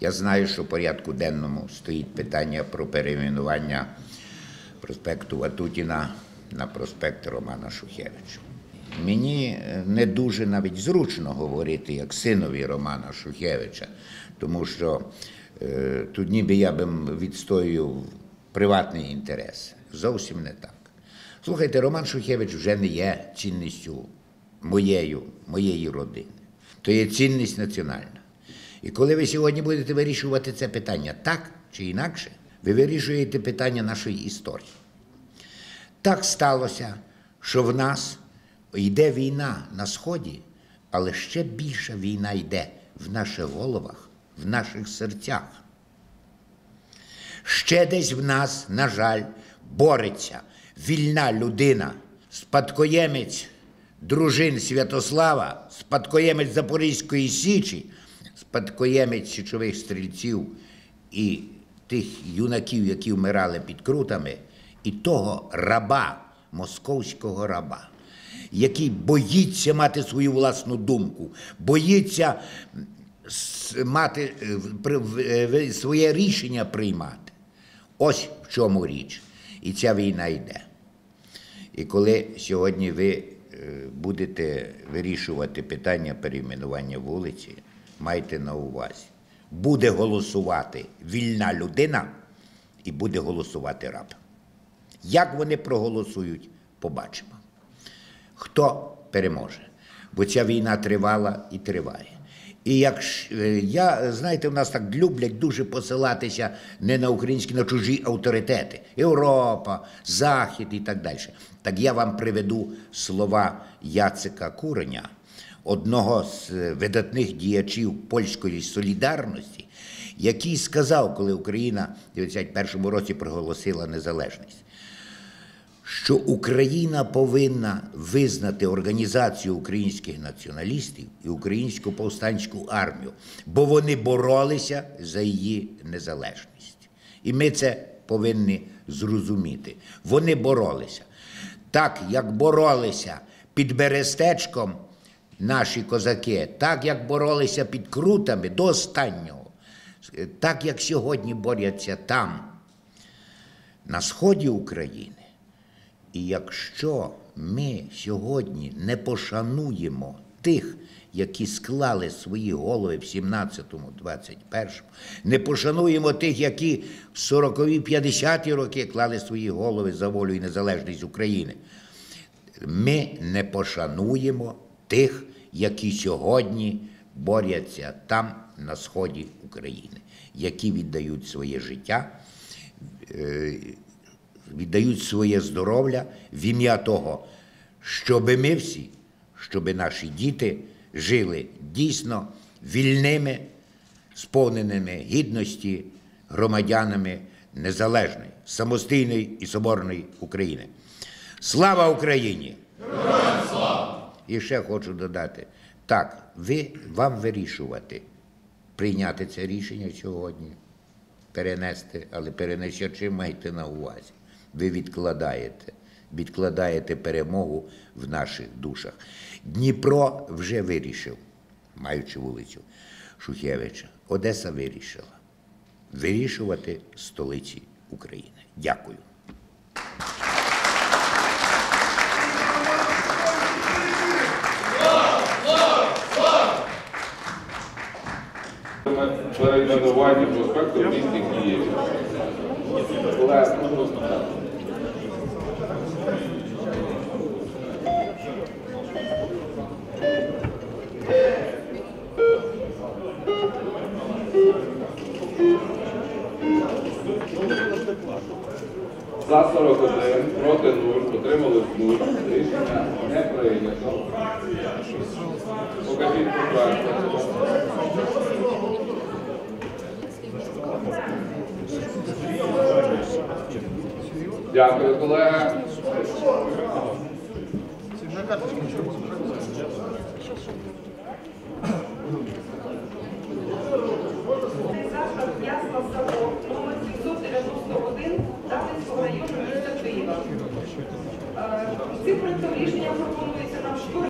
Я знаю, що в порядку денному стоїть питання про перейменування проспекту Ватутіна на проспект Романа Шухевича. Мені е, не дуже навіть зручно говорити як синові Романа Шухевича, тому що е, тут ніби я би відстоював приватний інтерес. Зовсім не так. Слухайте, Роман Шухевич вже не є цінністю моєю, моєї родини. То є цінність національна. І коли ви сьогодні будете вирішувати це питання так чи інакше, ви вирішуєте питання нашої історії. Так сталося, що в нас йде війна на Сході, але ще більша війна йде в наших головах, в наших серцях. Ще десь в нас, на жаль, бореться вільна людина, спадкоємець дружин Святослава, спадкоємець Запорізької Січі, спадкоємець січових стрільців і тих юнаків, які вмирали під крутами, і того раба, московського раба, який боїться мати свою власну думку, боїться мати е, е, своє рішення приймати. Ось в чому річ. І ця війна йде. І коли сьогодні ви е, будете вирішувати питання перейменування вулиці, майте на увазі, буде голосувати вільна людина і буде голосувати раб. Як вони проголосують, побачимо. Хто переможе? Бо ця війна тривала і триває. І як е, я, знаєте, в нас так люблять дуже посилатися не на українські, на чужі авторитети. Європа, Захід і так далі. Так я вам приведу слова Яцика Куреня, одного з видатних діячів польської солідарності, який сказав, коли Україна в 91 році проголосила незалежність що Україна повинна визнати організацію українських націоналістів і українську повстанську армію, бо вони боролися за її незалежність. І ми це повинні зрозуміти. Вони боролися. Так, як боролися під Берестечком наші козаки, так як боролися під крутами до останнього, так як сьогодні борються там, на сході України. І якщо ми сьогодні не пошануємо тих, які склали свої голови в 17-му, 21-му, не пошануємо тих, які в 40-ві, 50-ті роки клали свої голови за волю і незалежність України, ми не пошануємо тих, які сьогодні борються там, на сході України, які віддають своє життя. е, віддають своє здоров'я в ім'я того, щоб ми всі, щоб наші діти жили дійсно вільними, сповненими гідності громадянами незалежної, самостійної і соборної України. Слава Україні! І ще хочу додати: так, ви вам вирішувати, прийняти це рішення сьогодні, перенести, але перенесячи майте на увазі. Ви відкладаєте, відкладаєте перемогу в наших душах. Дніпро вже вирішив, маючи вулицю Шухевича. Одеса вирішила вирішувати столиці України. Дякую. Перейменування проспекту в місті Києві. За 41, проти 0, утримали 0. Рішення не прийнято. Покажіть, будь ласка. Дякую, колеги. Заклад ясно садок номер 791 Датинського району міста Києва. Цим проєктом рішення пропонує